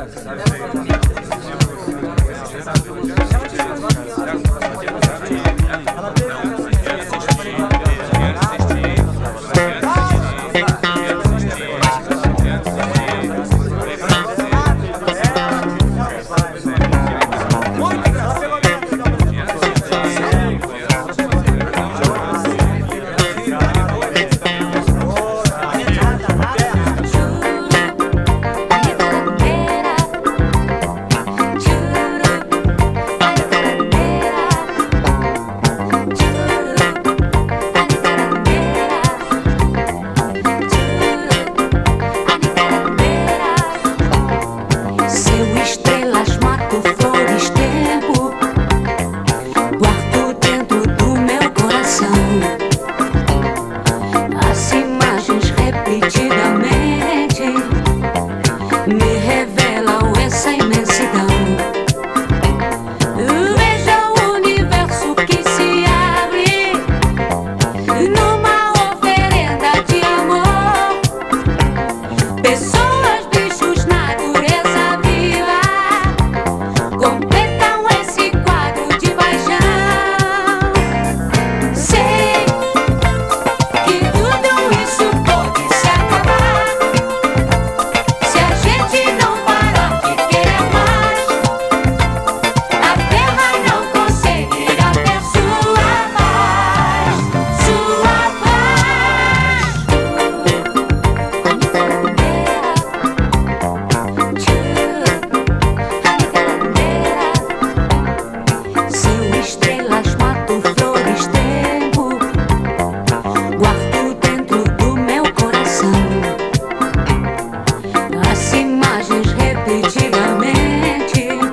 As magic